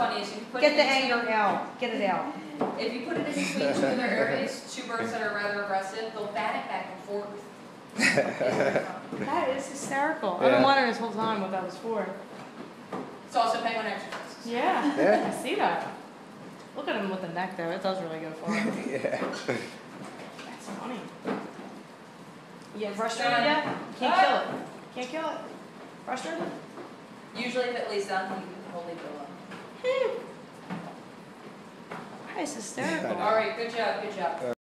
funny is if you put Get it the in anger out, get it out. If you put it in between two other areas, two birds that are rather aggressive, they'll bat it back and forth. That is hysterical. I've been Yeah. wondering this whole time what that was for. It's also penguin exercises. Yeah, Yeah. I see that. Look at him with the neck though, it does really go far. Yeah. That's funny. You get frustrated yet? Can't kill it. Can't kill it. Frustrated? Usually if it lays down, you can hold it go up. That is hysterical. All right, good job, good job.